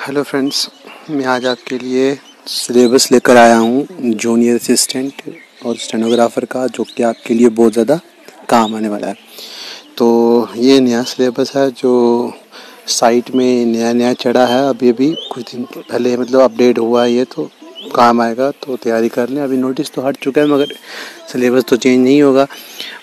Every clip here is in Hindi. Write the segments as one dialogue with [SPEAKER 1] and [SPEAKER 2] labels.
[SPEAKER 1] हेलो फ्रेंड्स मैं आज आपके लिए सिलेबस लेकर आया हूँ जूनियर असिस्टेंट और स्टेनोग्राफर का, जो कि आपके लिए बहुत ज़्यादा काम आने वाला है। तो ये नया सिलेबस है, जो साइट में नया नया चढ़ा है। अभी अभी कुछ दिन पहले मतलब अपडेट हुआ है ये तो काम आएगा तो तैयारी कर लें। अभी नोटिस तो हट चुका है, मगर सिलेबस तो चेंज नहीं होगा।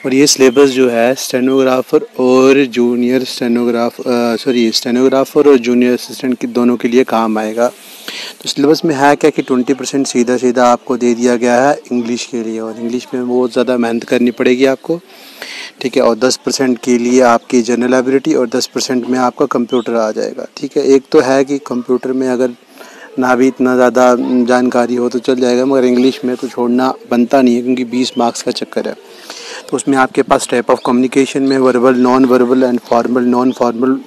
[SPEAKER 1] और ये सिलेबस जो है स्टेनोग्राफर और जूनियर स्टेनोग्राफ सॉरी स्टेनोग्राफर और जूनियर असिस्टेंट के दोनों के लिए काम आएगा। तो सिलेबस में है क्या कि ट्वेंटी परसेंट सीधा सीधा आपको दे दिया गया है इंग्लिश के लिए और इंग्लिश में बहुत ज़्यादा मेहनत करनी पड़ेगी आपको। ठीक है, और दस परसेंट के लिए आपकी जनरल एबिलिटी और दस परसेंट में आपका कंप्यूटर आ जाएगा। ठीक है, एक तो है कि कंप्यूटर में अगर ना भी इतना ज़्यादा जानकारी हो तो चल जाएगा, मगर इंग्लिश में तो छोड़ना बनता नहीं है, क्योंकि बीस मार्क्स का चक्कर है। तो उसमें आपके पास टाइप ऑफ़ कम्युनिकेशन में verbal non verbal and formal non formal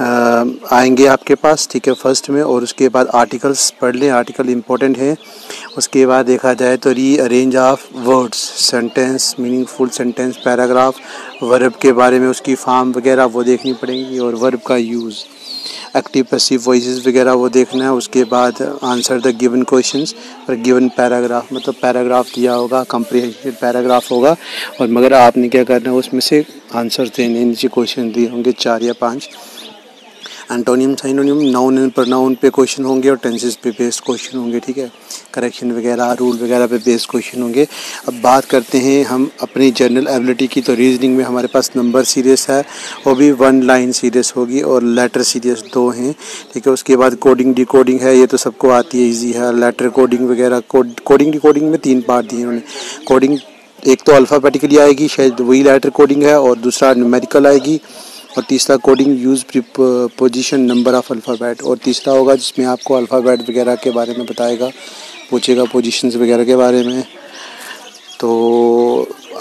[SPEAKER 1] आएँगे आपके पास, ठीक है फ़र्स्ट में और उसके बाद आर्टिकल्स पढ़ लें आर्टिकल इम्पोर्टेंट है। उसके बाद देखा जाए तो rearrange of words sentence meaningful sentence paragraph verb के बारे में उसकी फॉर्म वगैरह वो देखनी पड़ेंगी और वर्ब का यूज़ एक्टिव पैसिव वॉइस वगैरह वो देखना है। उसके बाद आंसर द गिवन क्वेश्चन और गिवन पैराग्राफ मतलब पैराग्राफ दिया होगा कंप्रीहेंशन पैराग्राफ होगा। और मगर आपने क्या करना है, उसमें से आंसर देने, नीचे क्वेश्चन दिए होंगे चार या पाँच। एंटोनियम साइनोनियम नाउन प्रनाउन पे क्वेश्चन होंगे और टेंसेस पे बेस्ड क्वेश्चन होंगे, ठीक है? करेक्शन वगैरह रूल वगैरह पे बेस्ड क्वेश्चन होंगे। अब बात करते हैं हम अपनी जनरल एबिलिटी की तो रीजनिंग में हमारे पास नंबर सीरीज़ है, वो भी वन लाइन सीरीज़ होगी और लेटर सीरीज़ दो हैं, ठीक है? उसके बाद कोडिंग डिकोडिंग है, ये तो सबको आती है ईजी है। लेटर कोडिंग वगैरह कोडिंग डिकोडिंग में तीन पार्ट दिए उन्होंने। कोडिंग एक तो अल्फ़ाबेटिकली आएगी, शायद वही लेटर कोडिंग है और दूसरा न्यूमेरिकल आएगी। और तीसरा coding use position number of alphabet और तीसरा होगा जिसमें आपको अल्फ़ाबेट वगैरह के बारे में बताएगा, पूछेगा पोजीशंस वगैरह के बारे में। तो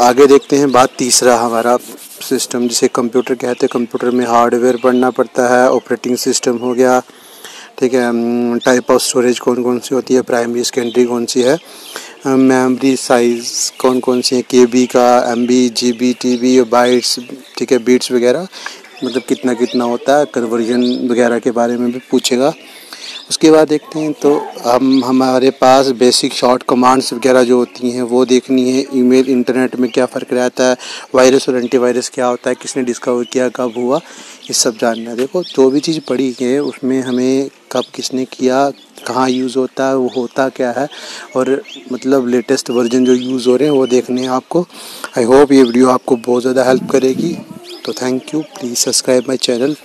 [SPEAKER 1] आगे देखते हैं बात तीसरा हमारा सिस्टम जिसे कंप्यूटर कहते हैं। कंप्यूटर में हार्डवेयर पढ़ना पड़ता है ऑपरेटिंग सिस्टम हो गया, ठीक है टाइप ऑफ़ स्टोरेज कौन कौन सी होती है प्राइमरी सेकेंडरी कौन सी है? मेमोरी साइज़ कौन कौन सी है? के बी का M B G B T B bytes ठीक है बीट्स वगैरह मतलब कितना कितना होता है कन्वर्जन वगैरह के बारे में भी पूछेगा। उसके बाद देखते हैं तो हम, हमारे पास बेसिक शॉर्ट कमांड्स वगैरह जो होती हैं, वो देखनी है। ईमेल इंटरनेट में क्या फ़र्क रहता है वायरस और एंटीवायरस क्या होता है, किसने डिस्कवर किया, कब हुआ, ये सब जानना है। देखो, जो भी चीज़ पढ़ी है, उसमें हमें कब किसने किया, कहाँ यूज़ होता है, वो होता क्या है, और मतलब लेटेस्ट वर्जन जो यूज़ हो रहे हैं वो देखने हैं आपको। आई होप ये वीडियो आपको बहुत ज़्यादा हेल्प करेगी। तो thank you please subscribe my channel